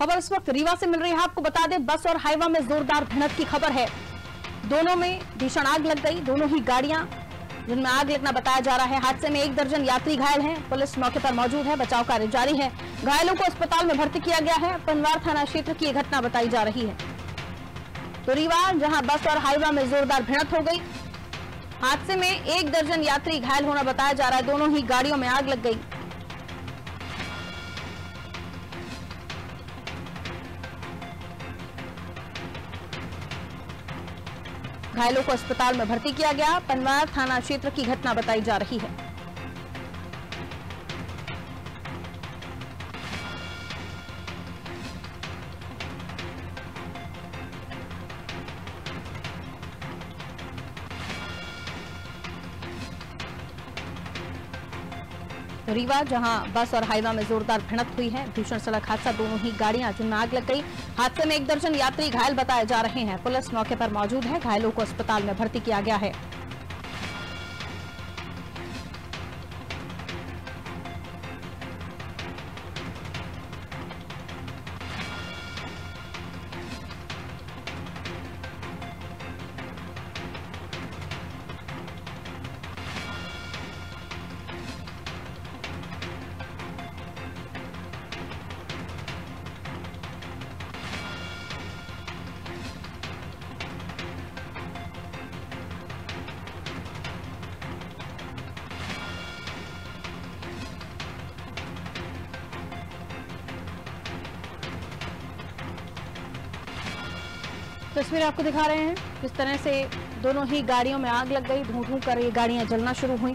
खबर इस वक्त रीवा से मिल रही है। आपको बता दें, बस और हाईवा में जोरदार भिड़ंत की खबर है। दोनों में भीषण आग लग गई, दोनों ही गाड़ियाँ, जिनमें आग लगना बताया जा रहा है। हादसे में एक दर्जन यात्री घायल हैं। पुलिस मौके पर मौजूद है। बचाव कार्य जारी है। घायलों को अस्पताल में भर्ती किया गया है। पनवार थाना क्षेत्र की यह घटना बताई जा रही है। तो रीवा, जहाँ बस और हाईवा में जोरदार भिड़ंत हो गई, हादसे में एक दर्जन यात्री घायल होना बताया जा रहा है। दोनों ही गाड़ियों में आग लग गई। घायलों को अस्पताल में भर्ती किया गया। पनवार थाना क्षेत्र की घटना बताई जा रही है। रीवा, जहाँ बस और हाईवा में जोरदार भिड़ंत हुई है। भीषण सड़क हादसा, दोनों ही गाड़ियाँ जिनमें आग लग गई। हादसे में एक दर्जन यात्री घायल बताए जा रहे हैं। पुलिस मौके पर मौजूद है। घायलों को अस्पताल में भर्ती किया गया है। तस्वीर आपको दिखा रहे हैं। किस तरह से दोनों ही गाड़ियों में आग लग गई धूं धूं कर ये गाड़ियाँ जलना शुरू हुई।